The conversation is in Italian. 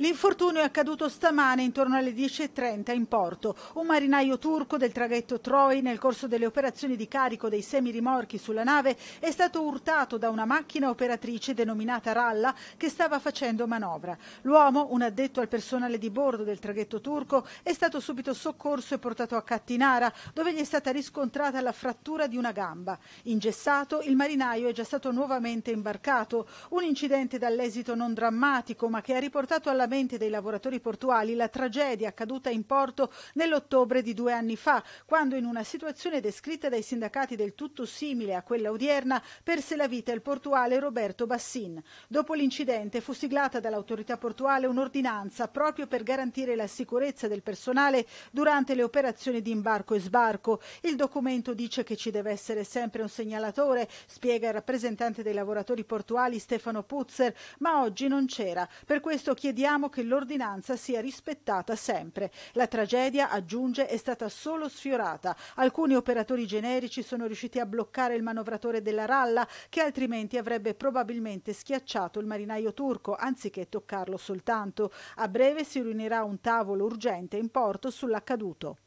L'infortunio è accaduto stamane intorno alle 10.30 in porto. Un marinaio turco del traghetto Troy nel corso delle operazioni di carico dei semirimorchi sulla nave è stato urtato da una macchina operatrice denominata Ralla che stava facendo manovra. L'uomo, un addetto al personale di bordo del traghetto turco, è stato subito soccorso e portato a Cattinara dove gli è stata riscontrata la frattura di una gamba. Ingessato, il marinaio è già stato nuovamente imbarcato. Un incidente dall'esito non drammatico ma che ha riportato alla mente dei lavoratori portuali la tragedia accaduta in porto nell'ottobre di due anni fa, quando in una situazione descritta dai sindacati del tutto simile a quella odierna perse la vita il portuale Roberto Bassin. Dopo l'incidente fu siglata dall'autorità portuale un'ordinanza proprio per garantire la sicurezza del personale durante le operazioni di imbarco e sbarco. Il documento dice che ci deve essere sempre un segnalatore, spiega il rappresentante dei lavoratori portuali Stefano Puzzer, ma oggi non c'era. Per questo chiediamo Chiediamo che l'ordinanza sia rispettata sempre. La tragedia, aggiunge, è stata solo sfiorata. Alcuni operatori generici sono riusciti a bloccare il manovratore della ralla, che altrimenti avrebbe probabilmente schiacciato il marinaio turco, anziché toccarlo soltanto. A breve si riunirà un tavolo urgente in porto sull'accaduto.